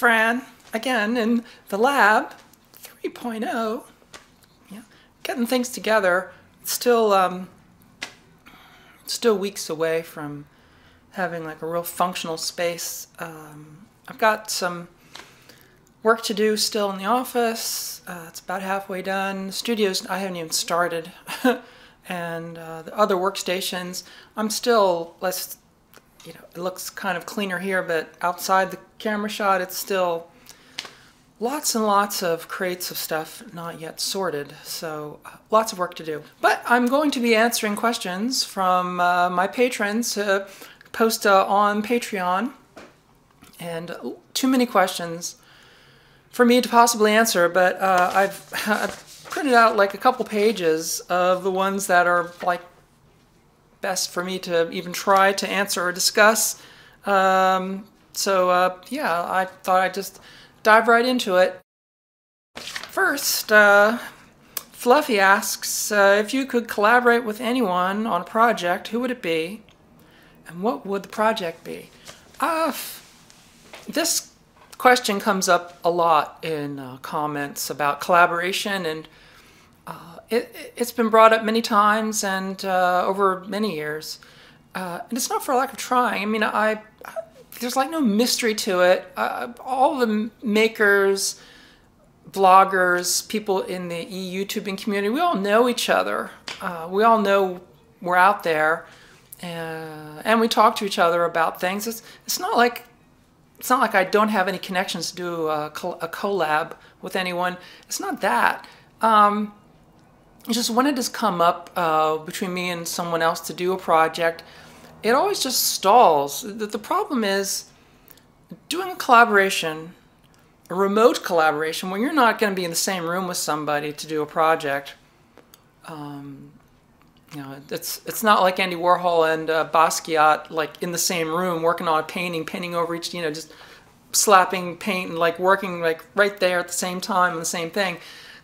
Fran again in the lab 3.0. Yeah, getting things together. Still, um, still weeks away from having like a real functional space. Um, I've got some work to do still in the office. Uh, it's about halfway done. The studios I haven't even started, and uh, the other workstations I'm still let's you know it looks kind of cleaner here, but outside the camera shot it's still lots and lots of crates of stuff not yet sorted. So uh, lots of work to do. But I'm going to be answering questions from uh, my patrons. Uh, post uh, on Patreon, and too many questions for me to possibly answer, but uh, I've, I've, printed out like a couple pages of the ones that are like best for me to even try to answer or discuss. Um, so uh, yeah, I thought I'd just dive right into it. First, uh, Fluffy asks uh, if you could collaborate with anyone on a project, who would it be? And what would the project be? Uh, this question comes up a lot in uh, comments about collaboration, and uh, it, has been brought up many times and uh, over many years. And it's not for lack of trying. I mean, I, I there's like no mystery to it. Uh, all the makers, bloggers, people in the e-YouTubing community, we all know each other. Uh, we all know we're out there uh, and we talk to each other about things. It's, it's not like it's not like I don't have any connections to do a, a collab with anyone. It's not that. Um, just when it has come up uh, between me and someone else to do a project, it always just stalls. The, the problem is doing a collaboration, a remote collaboration, when you're not going to be in the same room with somebody to do a project. Um, you know, it's it's not like Andy Warhol and uh, Basquiat like in the same room working on a painting, painting over each, you know, just slapping paint and like working like right there at the same time on the same thing.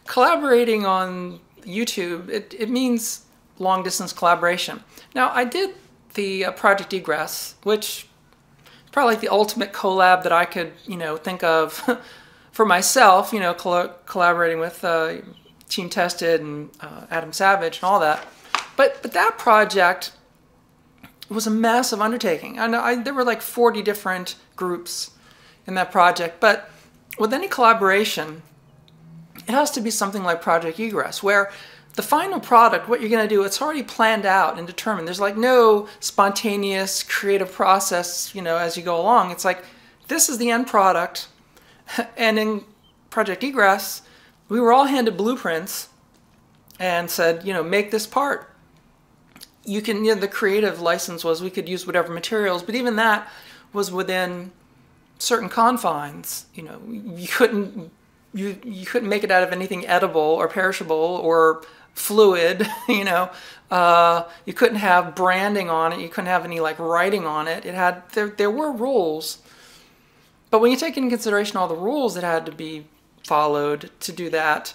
Collaborating on YouTube, it, it means long distance collaboration. Now I did the uh, Project Egress, which is probably like the ultimate collab that I could, you know, think of for myself, you know, collaborating with uh, Team Tested and uh, Adam Savage and all that. But, but that project was a massive undertaking. Know I, there were like 40 different groups in that project, but with any collaboration, it has to be something like Project Egress, where the final product, what you're going to do, it's already planned out and determined. There's like no spontaneous creative process, you know, as you go along. It's like, this is the end product. And in Project Egress, we were all handed blueprints and said, you know, make this part you can, you know, the creative license was we could use whatever materials, but even that was within certain confines. You know, you couldn't, you, you couldn't make it out of anything edible or perishable or fluid, you know. Uh, you couldn't have branding on it. You couldn't have any like writing on it. It had, there, there were rules. But when you take into consideration all the rules that had to be followed to do that,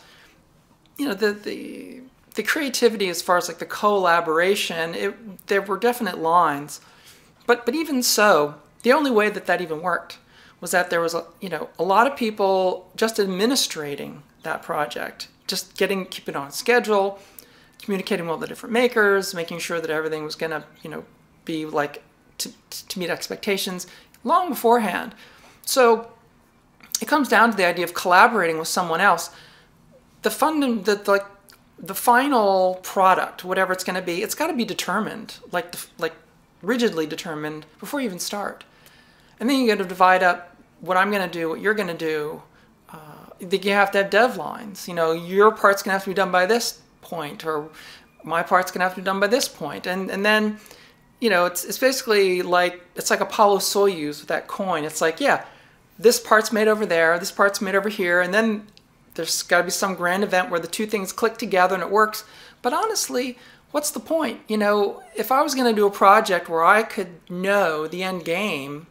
you know, the, the the creativity as far as like the collaboration, it, there were definite lines. But, but even so, the only way that that even worked was that there was a, you know, a lot of people just administrating that project, just getting, keeping on schedule, communicating with all the different makers, making sure that everything was going to, you know, be like to, to meet expectations long beforehand. So it comes down to the idea of collaborating with someone else. The fund, the, like the final product, whatever it's going to be, it's got to be determined, like like rigidly determined before you even start. And then you got to divide up what I'm going to do, what you're going to do. Uh, you have to have deadlines. You know, your part's to have to be done by this point, or my part's to have to be done by this point. And and then, you know, it's it's basically like it's like Apollo Soyuz with that coin. It's like, yeah, this part's made over there, this part's made over here, and then there's got to be some grand event where the two things click together and it works. But honestly, what's the point? You know, if I was to do a project where I could know the end game,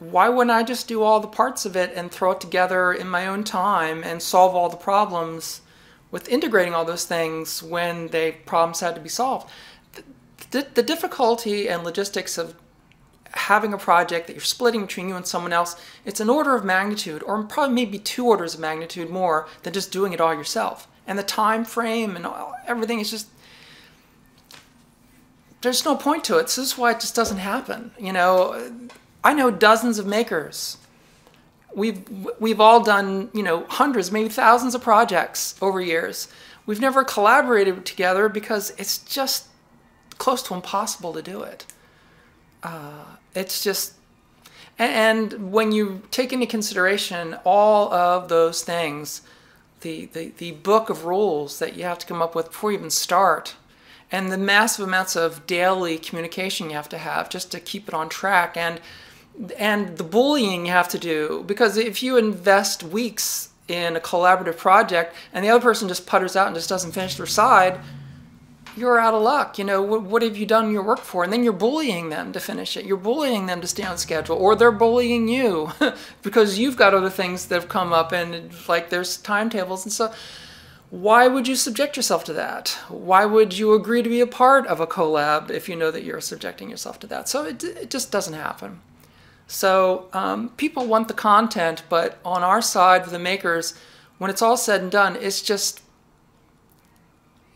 why wouldn't I just do all the parts of it and throw it together in my own time and solve all the problems with integrating all those things when the problems had to be solved? The, the, difficulty and logistics of having a project that you're splitting between you and someone else, it's an order of magnitude, or probably maybe two orders of magnitude more than just doing it all yourself. And the time frame and everything is just there's no point to it. So this is why it just doesn't happen. You know, I know dozens of makers. We've we've all done you know hundreds, maybe thousands of projects over years. We've never collaborated together because it's just close to impossible to do it. Uh, it's just, and when you take into consideration all of those things, the, the, the book of rules that you have to come up with before you even start, and the massive amounts of daily communication you have to have just to keep it on track, and and the bullying you have to do because if you invest weeks in a collaborative project and the other person just putters out and just doesn't finish their side, you're out of luck. You know, what, what, have you done your work for? And then you're bullying them to finish it. You're bullying them to stay on schedule, or they're bullying you because you've got other things that have come up and like there's timetables and so. Why would you subject yourself to that? Why would you agree to be a part of a collab if you know that you're subjecting yourself to that? So it, it just doesn't happen. So um, people want the content, but on our side, the makers, when it's all said and done, it's just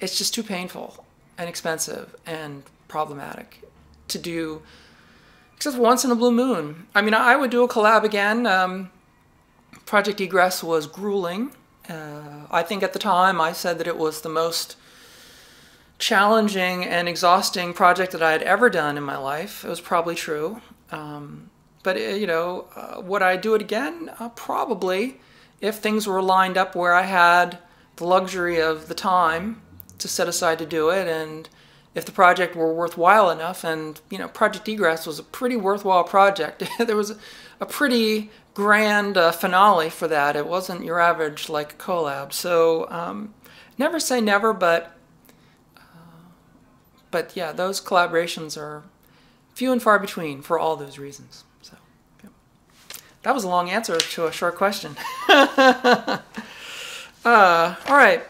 it's just too painful and expensive and problematic to do except once in a blue moon. I mean, I would do a collab again. Um, Project Egress was grueling. Uh, I think at the time I said that it was the most challenging and exhausting project that I had ever done in my life. It was probably true. Um, but, uh, you know, uh, would I do it again? Uh, probably, if things were lined up where I had the luxury of the time to set aside to do it and if the project were worthwhile enough and you know project egress was a pretty worthwhile project there was a pretty grand uh, finale for that it wasn't your average like collab so um, never say never but uh, but yeah those collaborations are few and far between for all those reasons. That was a long answer to a short question. Uh, all right.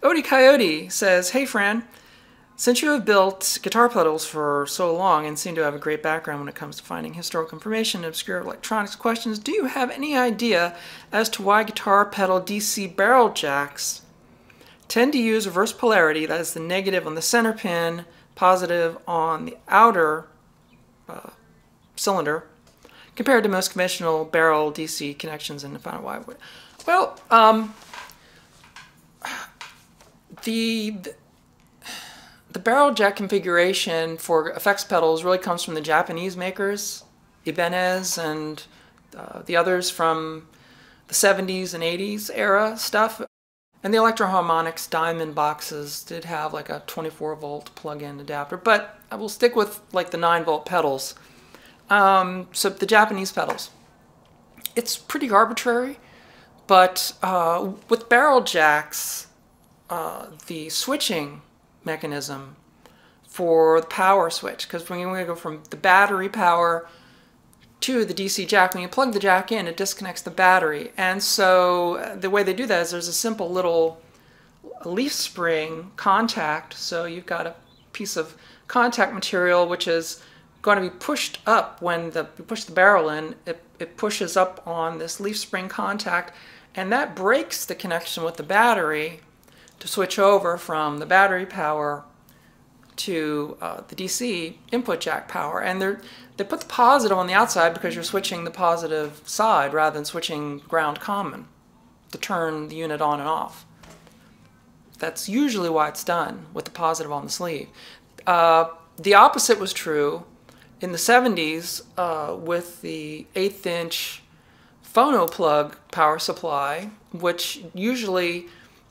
Odie Coyote says, Hey Fran, since you have built guitar pedals for so long and seem to have a great background when it comes to finding historical information and obscure electronics questions, do you have any idea as to why guitar pedal DC barrel jacks tend to use reverse polarity, that is the negative on the center pin, positive on the outer uh, cylinder, compared to most conventional barrel DC connections in the final why? Well, um, the, the barrel jack configuration for effects pedals really comes from the Japanese makers, Ibanez and uh, the others from the 70s and 80s era stuff. And the Electro-Harmonix diamond boxes did have like a 24 volt plug-in adapter, but I will stick with like the 9 volt pedals. Um, so the Japanese pedals. It's pretty arbitrary, but uh, with barrel jacks, uh, the switching mechanism for the power switch because when you go from the battery power to the DC jack, when you plug the jack in, it disconnects the battery. And so uh, the way they do that is there's a simple little leaf spring contact. So you've got a piece of contact material which is going to be pushed up when the, you push the barrel in. It, it pushes up on this leaf spring contact and that breaks the connection with the battery to switch over from the battery power to uh, the DC input jack power. And they they put the positive on the outside because you're switching the positive side rather than switching ground common to turn the unit on and off. That's usually why it's done with the positive on the sleeve. Uh, the opposite was true in the 70s uh, with the eighth inch phono plug power supply, which usually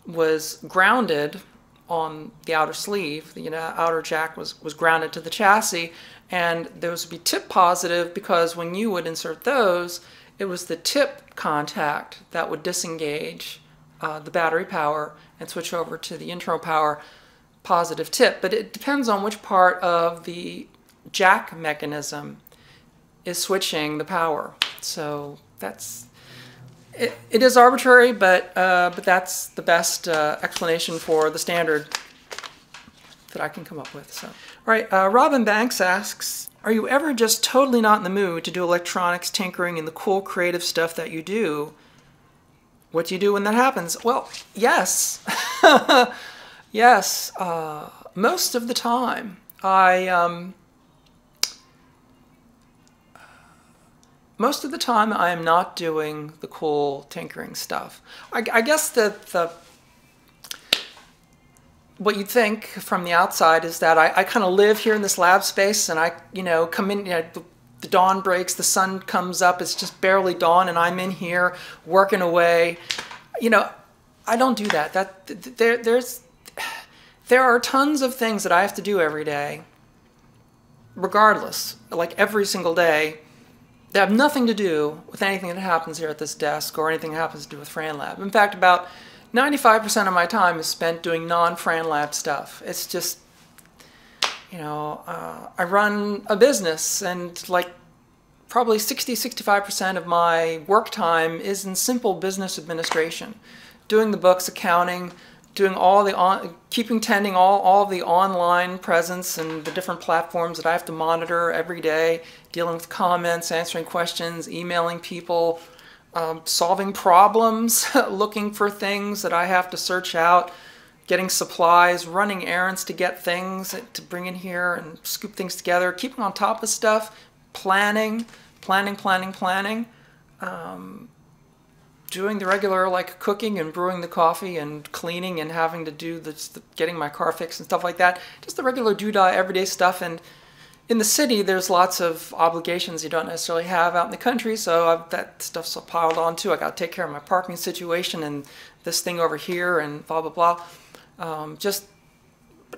was grounded on the outer sleeve. The you know, outer jack was, was grounded to the chassis, and those would be tip positive because when you would insert those, it was the tip contact that would disengage uh, the battery power and switch over to the internal power positive tip. But it depends on which part of the jack mechanism is switching the power. So that's it, it is arbitrary, but uh, but that's the best uh, explanation for the standard that I can come up with. So, all right, uh, Robin Banks asks, are you ever just totally not in the mood to do electronics, tinkering, and the cool creative stuff that you do? What do you do when that happens? Well, yes. yes. Uh, most of the time. I, um, most of the time I am not doing the cool tinkering stuff. I, I guess that the what you'd think from the outside is that I, I kind of live here in this lab space and I, you know, come in, you know, the, the dawn breaks, the sun comes up, it's just barely dawn and I'm in here working away. You know, I don't do that. That there, there's, there are tons of things that I have to do every day, regardless, like every single day, that have nothing to do with anything that happens here at this desk or anything that happens to do with FranLab. In fact, about 95% of my time is spent doing non-FranLab stuff. It's just, you know, uh, I run a business and like probably 60-65% of my work time is in simple business administration. Doing the books, accounting, doing all the on, keeping tending all, all the online presence and the different platforms that I have to monitor every day, dealing with comments, answering questions, emailing people, um, solving problems, looking for things that I have to search out, getting supplies, running errands to get things to bring in here and scoop things together, keeping on top of stuff, planning, planning, planning, planning, um, doing the regular like cooking and brewing the coffee and cleaning and having to do the, getting my car fixed and stuff like that. Just the regular doodah everyday stuff and in the city, there's lots of obligations you don't necessarily have out in the country, so I've, that stuff's piled on too. I got to take care of my parking situation and this thing over here and blah blah blah. Um, just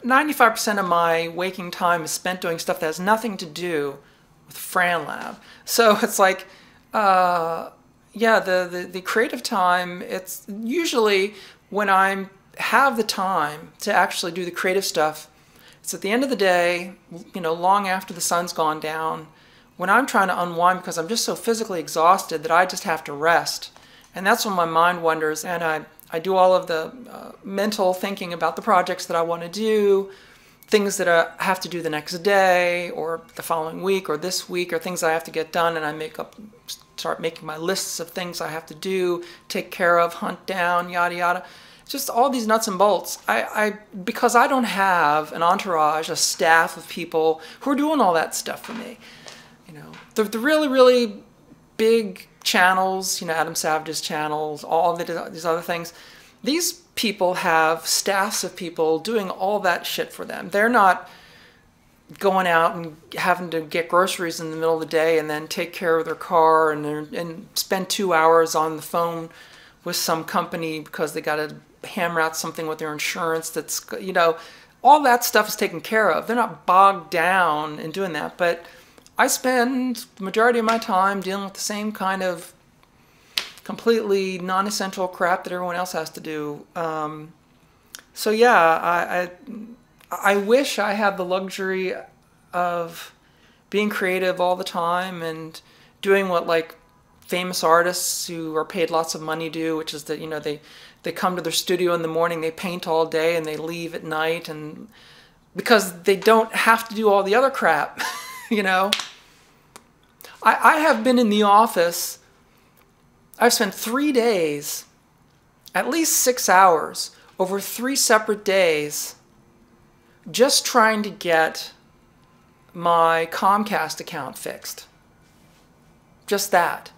95% of my waking time is spent doing stuff that has nothing to do with FranLab. So it's like, uh, yeah, the, the the creative time. It's usually when I have the time to actually do the creative stuff it's at the end of the day, you know, long after the sun's gone down, when I'm trying to unwind because I'm just so physically exhausted that I just have to rest. And that's when my mind wanders and I, I do all of the uh, mental thinking about the projects that I want to do, things that I have to do the next day or the following week or this week or things I have to get done and I make up start making my lists of things I have to do, take care of, hunt down, yada yada just all these nuts and bolts. I, I because I don't have an entourage, a staff of people who are doing all that stuff for me. You know, the the really really big channels, you know, Adam Savage's channels, all the, these other things. These people have staffs of people doing all that shit for them. They're not going out and having to get groceries in the middle of the day and then take care of their car and and spend two hours on the phone with some company because they got to hammer out something with their insurance that's, you know, all that stuff is taken care of. They're not bogged down in doing that. But I spend the majority of my time dealing with the same kind of completely non-essential crap that everyone else has to do. Um, so yeah, I, I, I wish I had the luxury of being creative all the time and doing what like famous artists who are paid lots of money do, which is that you know they they come to their studio in the morning, they paint all day, and they leave at night, and because they don't have to do all the other crap, you know. I, I have been in the office. I've spent three days, at least six hours, over three separate days, just trying to get my Comcast account fixed. Just that.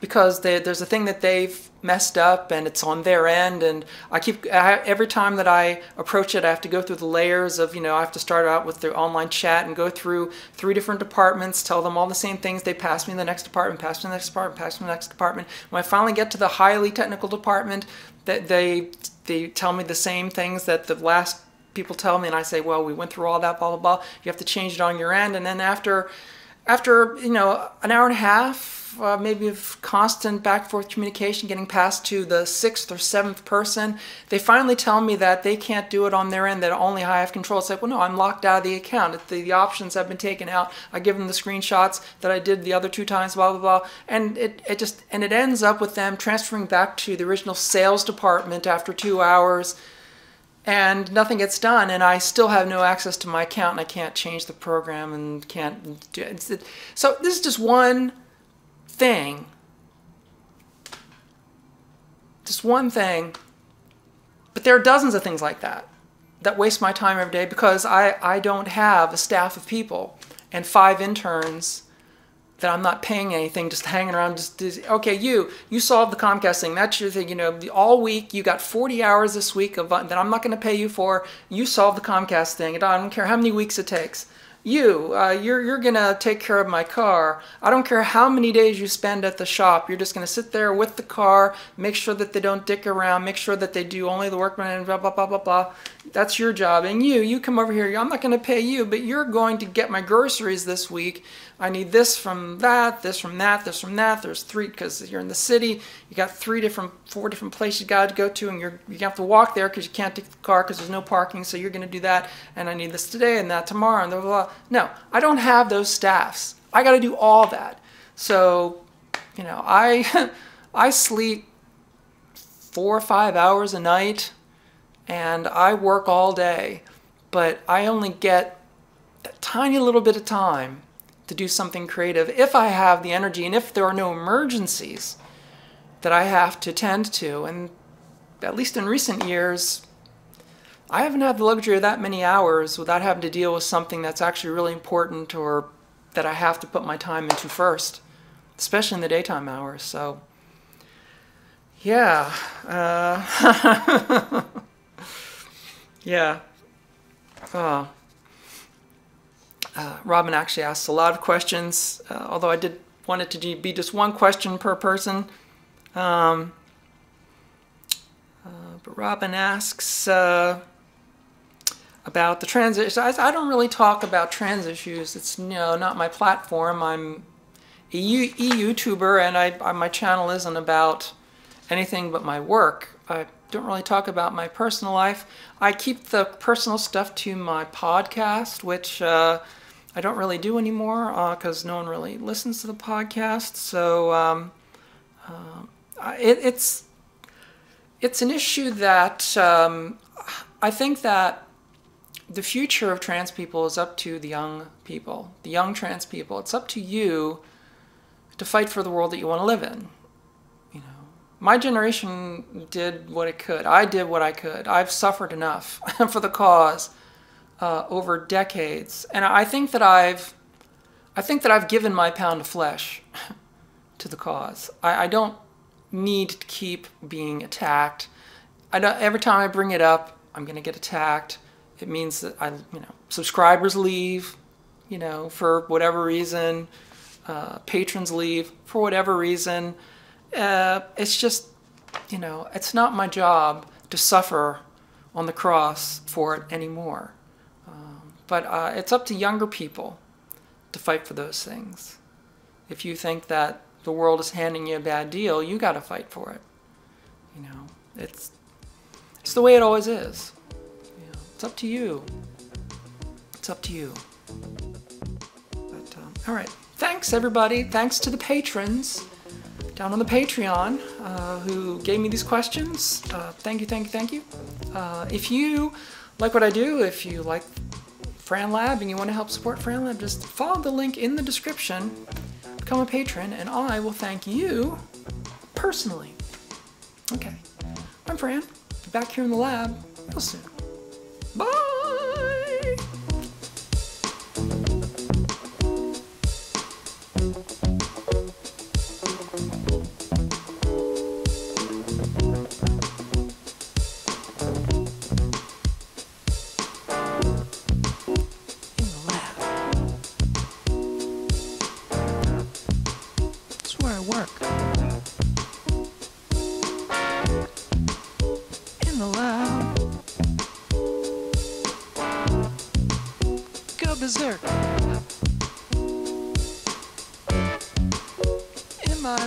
Because they, there's a thing that they've messed up and it's on their end and I keep I, every time that I approach it I have to go through the layers of you know I have to start out with their online chat and go through three different departments tell them all the same things. They pass me in the next department pass me in the next department pass me in the next department. When I finally get to the highly technical department that they they tell me the same things that the last people tell me and I say well we went through all that blah blah blah you have to change it on your end and then after after you know an hour and a half uh, maybe of constant back and forth communication getting passed to the sixth or seventh person. They finally tell me that they can't do it on their end, that only I have control. It's like, well, no, I'm locked out of the account. The, the options have been taken out. I give them the screenshots that I did the other two times, blah, blah, blah. And it, it just, and it ends up with them transferring back to the original sales department after two hours and nothing gets done and i still have no access to my account and i can't change the program and can't do it. so this is just one thing just one thing but there are dozens of things like that that waste my time every day because i, I don't have a staff of people and five interns that I'm not paying anything, just hanging around. Just, just, okay, you you solved the Comcast thing. That's your thing. You know, all week you got 40 hours this week of uh, that I'm not going to pay you for. You solved the Comcast thing. I don't care how many weeks it takes you, uh, you're, you're going to take care of my car. I don't care how many days you spend at the shop. You're just going to sit there with the car, make sure that they don't dick around, make sure that they do only the workman and blah, blah, blah, blah, blah. That's your job. And you, you come over here. I'm not going to pay you, but you're going to get my groceries this week. I need this from that, this from that, this from that. There's three, because you're in the city. You got three different, four different places you got to go to, and you're, you have to walk there because you can't take the car because there's no parking. So you're going to do that, and I need this today and that tomorrow, and blah, blah, blah. No, I don't have those staffs. I got to do all that. So, you know, I, I sleep four or five hours a night and I work all day, but I only get a tiny little bit of time to do something creative if I have the energy and if there are no emergencies that I have to tend to. And at least in recent years, I haven't had the luxury of that many hours without having to deal with something that's actually really important or that I have to put my time into first, especially in the daytime hours. So, yeah. Uh, yeah. Oh. Uh, Robin actually asked a lot of questions, uh, although I did want it to be just one question per person. Um, uh, but Robin asks, uh, about the trans issues. I, don't really talk about trans issues. It's you know not my platform. I'm a YouTuber, and I, I, my channel isn't about anything but my work. I don't really talk about my personal life. I keep the personal stuff to my podcast, which uh, I don't really do anymore because uh, no one really listens to the podcast. So um, uh, it, it's it's an issue that um, I think that the future of trans people is up to the young people, the young trans people. It's up to you to fight for the world that you want to live in. You know, my generation did what it could. I did what I could. I've suffered enough for the cause uh, over decades, and I think that I've, I think that I've given my pound of flesh to the cause. I, I don't need to keep being attacked. I don't, every time I bring it up, I'm going to get attacked it means that I, you know, subscribers leave, you know, for whatever reason. Uh, patrons leave for whatever reason. Uh, it's just, you know, it's not my job to suffer on the cross for it anymore. Um, but uh, it's up to younger people to fight for those things. If you think that the world is handing you a bad deal, you got to fight for it. You know, it's it's the way it always is. It's up to you. It's up to you. But, um, all right. Thanks, everybody. Thanks to the patrons down on the Patreon uh, who gave me these questions. Uh, thank you, thank you, thank you. Uh, if you like what I do, if you like Fran Lab and you want to help support Fran Lab, just follow the link in the description, become a patron, and I will thank you personally. Okay. I'm Fran. Back here in the lab real soon. Bye.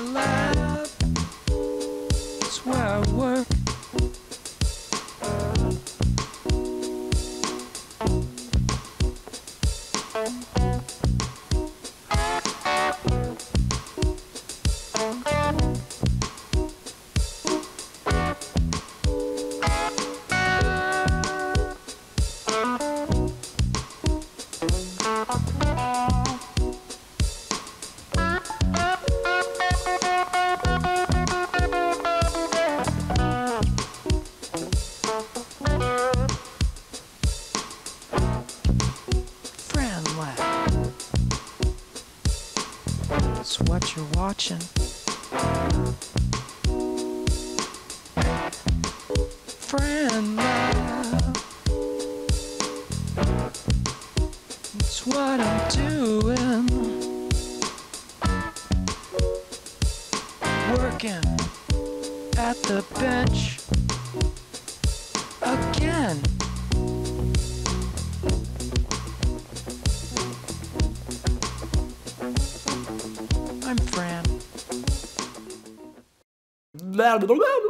In it's where I work. What you're watching. Friend. It's what I'm doing. Working at the bench I'm Fran. Blah, blah, blah, blah.